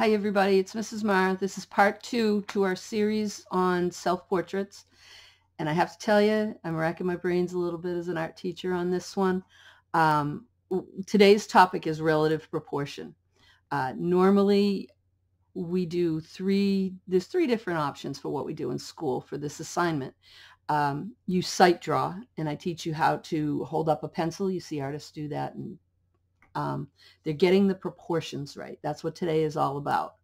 Hi, everybody. It's Mrs. Maher. This is part two to our series on self-portraits. And I have to tell you, I'm racking my brains a little bit as an art teacher on this one. Um, today's topic is relative proportion. Uh, normally, we do three, there's three different options for what we do in school for this assignment. Um, you sight draw, and I teach you how to hold up a pencil. You see artists do that and um, they're getting the proportions right. That's what today is all about.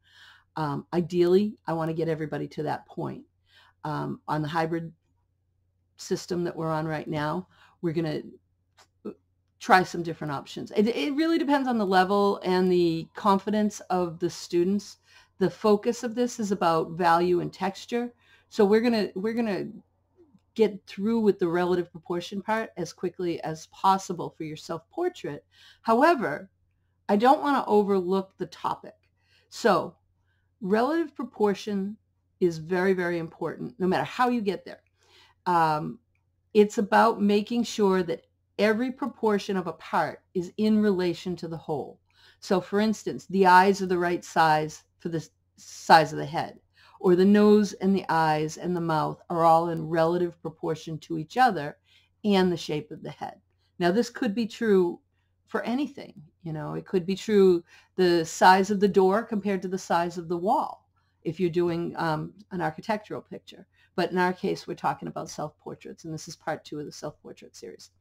Um, ideally, I want to get everybody to that point. Um, on the hybrid system that we're on right now, we're going to try some different options. It, it really depends on the level and the confidence of the students. The focus of this is about value and texture. So we're going to, we're going to get through with the relative proportion part as quickly as possible for your self-portrait. However, I don't want to overlook the topic. So relative proportion is very, very important no matter how you get there. Um, it's about making sure that every proportion of a part is in relation to the whole. So for instance, the eyes are the right size for the size of the head or the nose and the eyes and the mouth are all in relative proportion to each other and the shape of the head. Now, this could be true for anything. You know, it could be true the size of the door compared to the size of the wall if you're doing um, an architectural picture. But in our case, we're talking about self-portraits, and this is part two of the self-portrait series.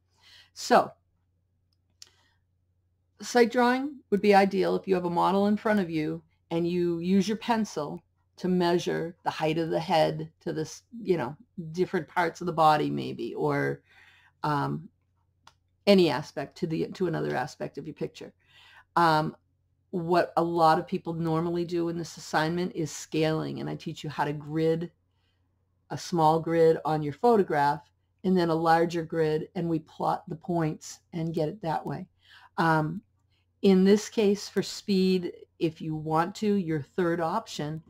So sight drawing would be ideal if you have a model in front of you and you use your pencil to measure the height of the head to this, you know, different parts of the body maybe, or um, any aspect to the to another aspect of your picture. Um, what a lot of people normally do in this assignment is scaling, and I teach you how to grid a small grid on your photograph and then a larger grid, and we plot the points and get it that way. Um, in this case, for speed, if you want to, your third option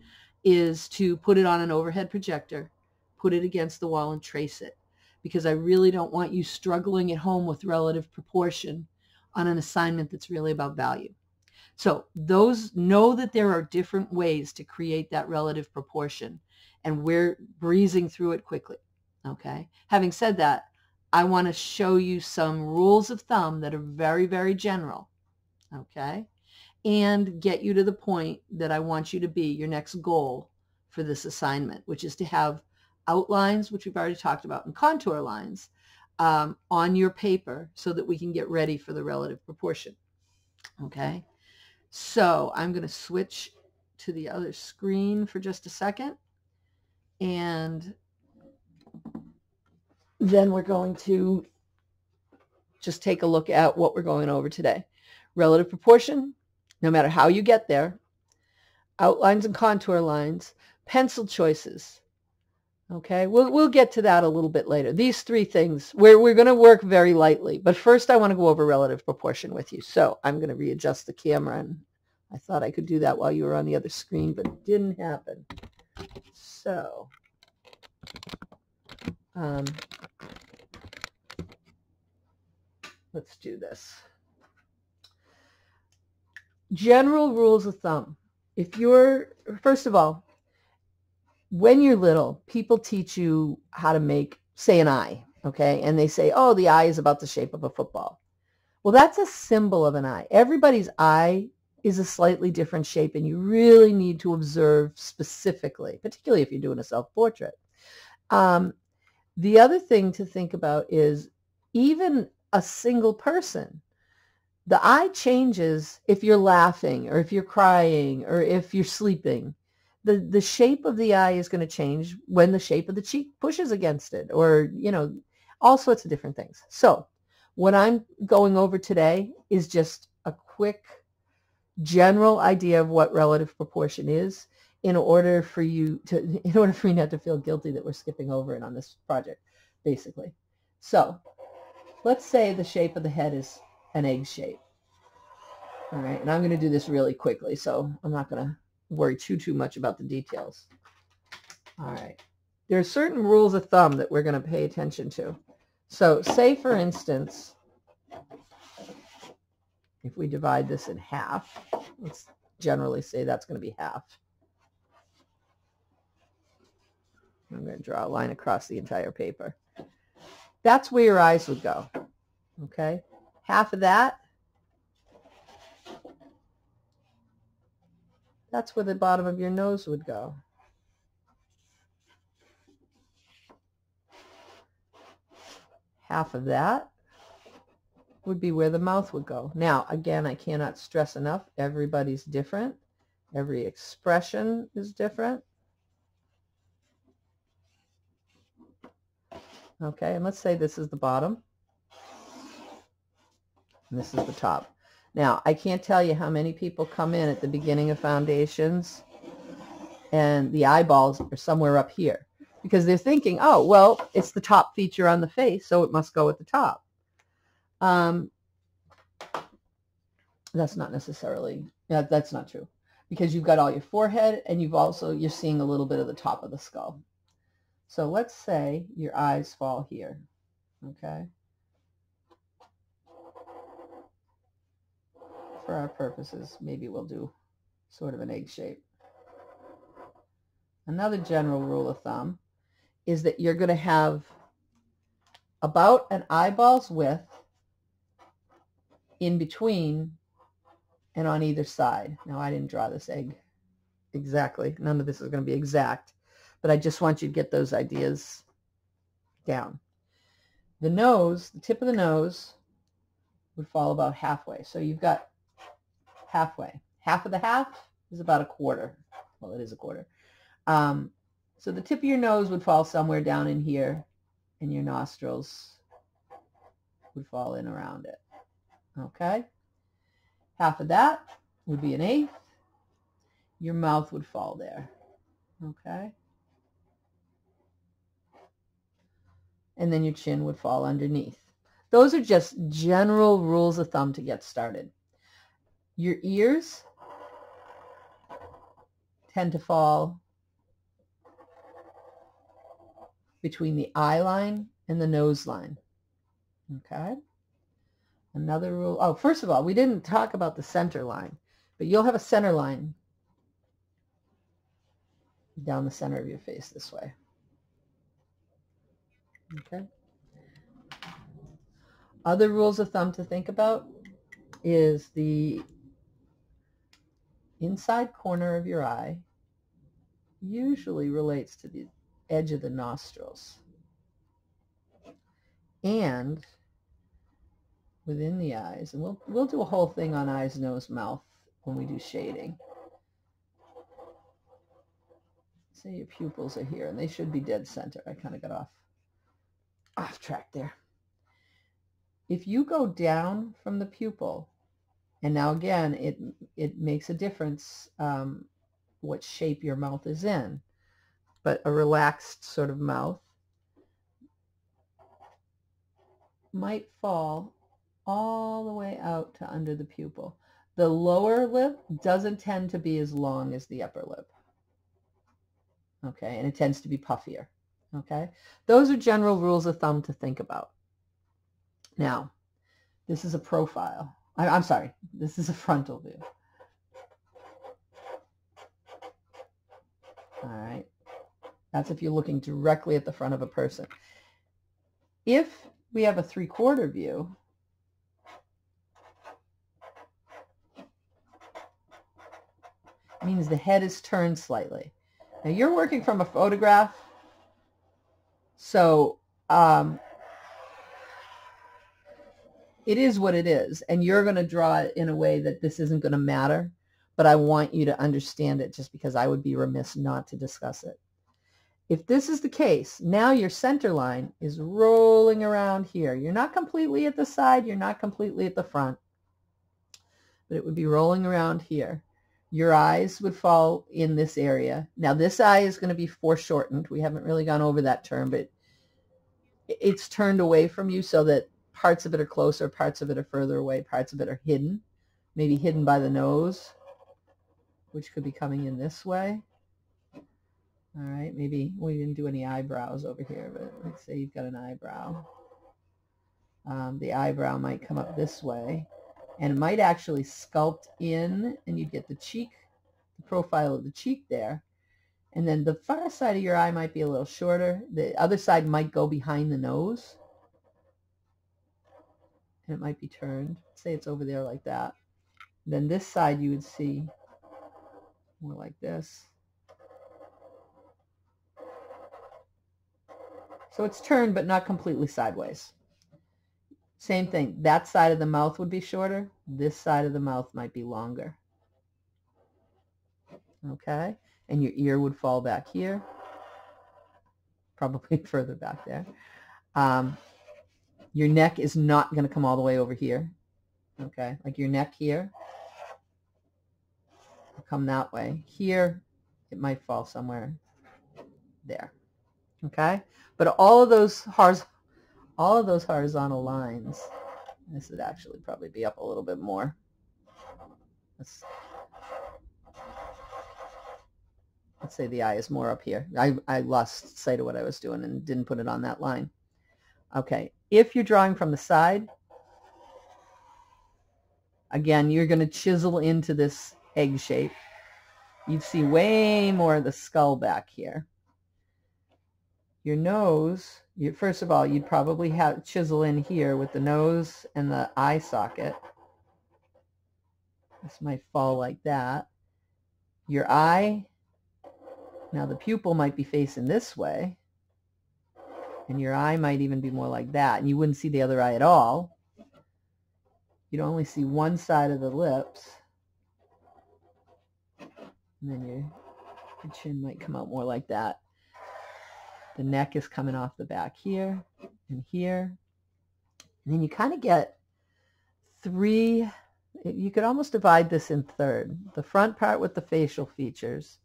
is to put it on an overhead projector, put it against the wall and trace it because I really don't want you struggling at home with relative proportion on an assignment that's really about value. So those know that there are different ways to create that relative proportion and we're breezing through it quickly. Okay. Having said that, I want to show you some rules of thumb that are very, very general. Okay and get you to the point that I want you to be, your next goal for this assignment, which is to have outlines, which we've already talked about, and contour lines um, on your paper so that we can get ready for the relative proportion. Okay, so I'm going to switch to the other screen for just a second. And then we're going to just take a look at what we're going over today. Relative proportion, no matter how you get there, outlines and contour lines, pencil choices. Okay, we'll, we'll get to that a little bit later. These three things, we're, we're going to work very lightly. But first, I want to go over relative proportion with you. So I'm going to readjust the camera. And I thought I could do that while you were on the other screen, but it didn't happen. So um, let's do this general rules of thumb. If you're, first of all, when you're little, people teach you how to make, say, an eye, okay? And they say, oh, the eye is about the shape of a football. Well, that's a symbol of an eye. Everybody's eye is a slightly different shape, and you really need to observe specifically, particularly if you're doing a self-portrait. Um, the other thing to think about is even a single person the eye changes if you're laughing or if you're crying or if you're sleeping. The, the shape of the eye is going to change when the shape of the cheek pushes against it or, you know, all sorts of different things. So what I'm going over today is just a quick general idea of what relative proportion is in order for you to, in order for you not to feel guilty that we're skipping over it on this project, basically. So let's say the shape of the head is an egg shape. All right, and I'm going to do this really quickly, so I'm not going to worry too, too much about the details. All right. There are certain rules of thumb that we're going to pay attention to. So say, for instance, if we divide this in half, let's generally say that's going to be half. I'm going to draw a line across the entire paper. That's where your eyes would go. Okay? Half of that, that's where the bottom of your nose would go. Half of that would be where the mouth would go. Now, again, I cannot stress enough, everybody's different. Every expression is different. Okay, and let's say this is the bottom. And this is the top. Now, I can't tell you how many people come in at the beginning of foundations and the eyeballs are somewhere up here because they're thinking, oh, well, it's the top feature on the face, so it must go at the top. Um, that's not necessarily, yeah, that's not true because you've got all your forehead and you've also, you're seeing a little bit of the top of the skull. So let's say your eyes fall here, okay? For our purposes, maybe we'll do sort of an egg shape. Another general rule of thumb is that you're going to have about an eyeball's width in between and on either side. Now, I didn't draw this egg exactly. None of this is going to be exact but I just want you to get those ideas down. The nose, the tip of the nose would fall about halfway. So you've got halfway. Half of the half is about a quarter. Well, it is a quarter. Um, so the tip of your nose would fall somewhere down in here, and your nostrils would fall in around it. Okay? Half of that would be an eighth. Your mouth would fall there. Okay? and then your chin would fall underneath. Those are just general rules of thumb to get started. Your ears tend to fall between the eye line and the nose line. Okay? Another rule. Oh, first of all, we didn't talk about the center line, but you'll have a center line down the center of your face this way. Okay. Other rules of thumb to think about is the inside corner of your eye usually relates to the edge of the nostrils. And within the eyes, and we'll, we'll do a whole thing on eyes, nose, mouth when we do shading. Say your pupils are here, and they should be dead center. I kind of got off off track there. If you go down from the pupil, and now again, it, it makes a difference um, what shape your mouth is in, but a relaxed sort of mouth might fall all the way out to under the pupil. The lower lip doesn't tend to be as long as the upper lip. Okay, and it tends to be puffier. Okay, those are general rules of thumb to think about. Now, this is a profile. I, I'm sorry, this is a frontal view. All right, that's if you're looking directly at the front of a person. If we have a three-quarter view, means the head is turned slightly. Now you're working from a photograph so um, it is what it is. And you're going to draw it in a way that this isn't going to matter. But I want you to understand it just because I would be remiss not to discuss it. If this is the case, now your center line is rolling around here. You're not completely at the side. You're not completely at the front. But it would be rolling around here. Your eyes would fall in this area. Now this eye is going to be foreshortened. We haven't really gone over that term, but it's turned away from you so that parts of it are closer, parts of it are further away, parts of it are hidden, maybe hidden by the nose, which could be coming in this way. All right, maybe we didn't do any eyebrows over here, but let's say you've got an eyebrow. Um, the eyebrow might come up this way And it might actually sculpt in and you get the cheek, the profile of the cheek there. And then the far side of your eye might be a little shorter. The other side might go behind the nose. And it might be turned. Say it's over there like that. Then this side you would see more like this. So it's turned, but not completely sideways. Same thing. That side of the mouth would be shorter. This side of the mouth might be longer. Okay? And your ear would fall back here. Probably further back there. Um, your neck is not going to come all the way over here. Okay? Like your neck here. Come that way. Here, it might fall somewhere there. Okay? But all of those horizontal, all of those horizontal lines, this would actually probably be up a little bit more. Let's, let's say the eye is more up here. I, I lost sight of what I was doing and didn't put it on that line. Okay, if you're drawing from the side, again, you're going to chisel into this egg shape. You'd see way more of the skull back here your nose, you, first of all, you'd probably have chisel in here with the nose and the eye socket. This might fall like that. Your eye, now the pupil might be facing this way. And your eye might even be more like that. And you wouldn't see the other eye at all. You'd only see one side of the lips. And then your, your chin might come out more like that. The neck is coming off the back here and here. And then you kind of get three, you could almost divide this in third. The front part with the facial features.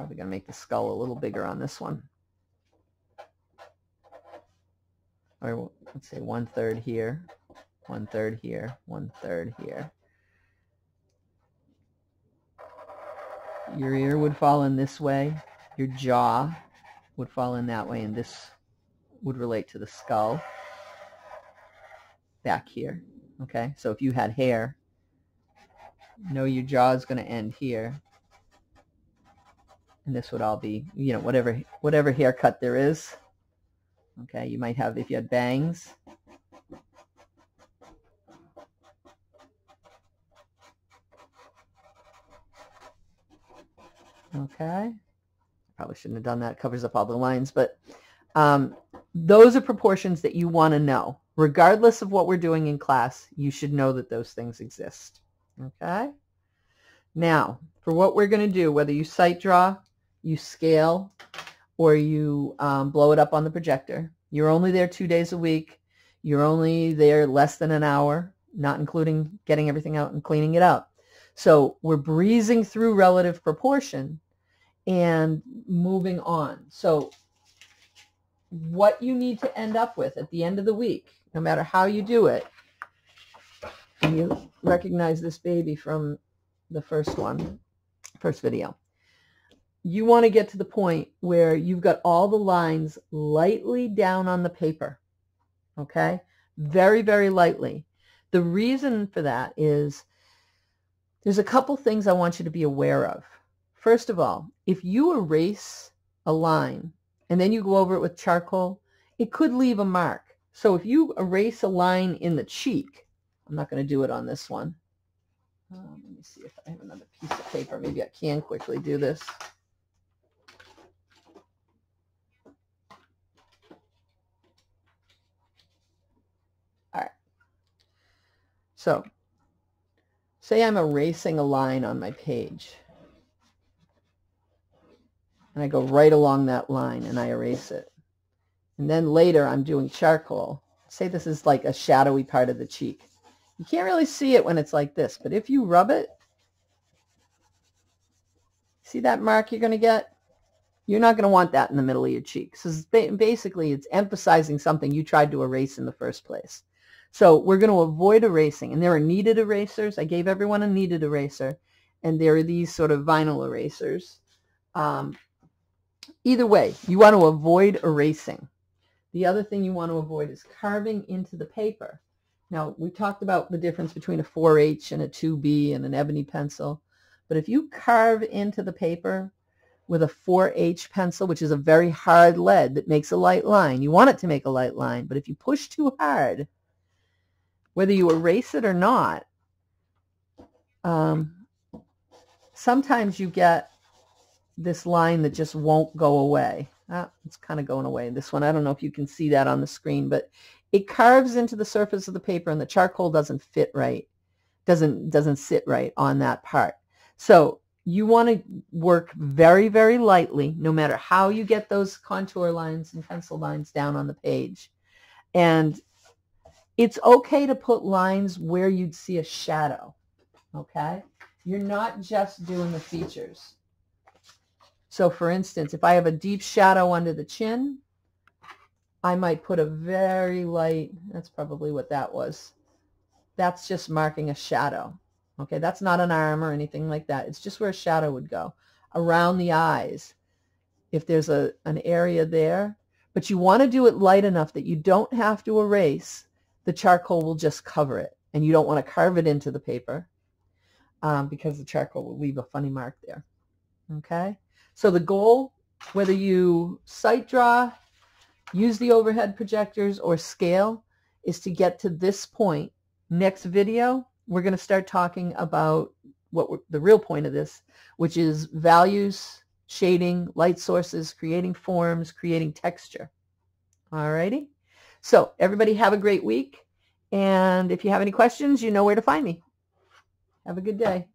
Probably going to make the skull a little bigger on this one. Or let's say one third here, one third here, one third here. Your ear would fall in this way. Your jaw would fall in that way, and this would relate to the skull back here. Okay, so if you had hair, know your jaw is going to end here. And this would all be, you know, whatever whatever haircut there is. Okay, you might have, if you had bangs, Okay. Probably shouldn't have done that. It covers up all the lines. But um, those are proportions that you want to know. Regardless of what we're doing in class, you should know that those things exist. Okay? Now, for what we're going to do, whether you sight draw, you scale, or you um, blow it up on the projector, you're only there two days a week. You're only there less than an hour, not including getting everything out and cleaning it up. So we're breezing through relative proportion and moving on. So what you need to end up with at the end of the week, no matter how you do it, you recognize this baby from the first one, first video, you want to get to the point where you've got all the lines lightly down on the paper, okay? Very, very lightly. The reason for that is there's a couple things I want you to be aware of. First of all, if you erase a line and then you go over it with charcoal, it could leave a mark. So if you erase a line in the cheek, I'm not going to do it on this one. Um, let me see if I have another piece of paper. Maybe I can quickly do this. So Say I'm erasing a line on my page. And I go right along that line and I erase it. And then later I'm doing charcoal. Say this is like a shadowy part of the cheek. You can't really see it when it's like this, but if you rub it, see that mark you're going to get? You're not going to want that in the middle of your cheek. So basically, it's emphasizing something you tried to erase in the first place. So we're going to avoid erasing. And there are kneaded erasers. I gave everyone a kneaded eraser. And there are these sort of vinyl erasers. Um, either way, you want to avoid erasing. The other thing you want to avoid is carving into the paper. Now, we talked about the difference between a 4H and a 2B and an ebony pencil. But if you carve into the paper with a 4H pencil, which is a very hard lead that makes a light line, you want it to make a light line. But if you push too hard, whether you erase it or not, um, sometimes you get this line that just won't go away. Ah, it's kind of going away. This one, I don't know if you can see that on the screen, but it carves into the surface of the paper and the charcoal doesn't fit right, doesn't, doesn't sit right on that part. So you want to work very, very lightly, no matter how you get those contour lines and pencil lines down on the page. And it's okay to put lines where you'd see a shadow, okay? You're not just doing the features. So for instance, if I have a deep shadow under the chin, I might put a very light, that's probably what that was. That's just marking a shadow. Okay, that's not an arm or anything like that. It's just where a shadow would go. Around the eyes, if there's a, an area there, but you want to do it light enough that you don't have to erase. The charcoal will just cover it, and you don't want to carve it into the paper um, because the charcoal will leave a funny mark there. Okay? So the goal, whether you sight draw, use the overhead projectors, or scale, is to get to this point. Next video, we're going to start talking about what the real point of this, which is values, shading, light sources, creating forms, creating texture. All righty. So everybody have a great week. And if you have any questions, you know where to find me. Have a good day.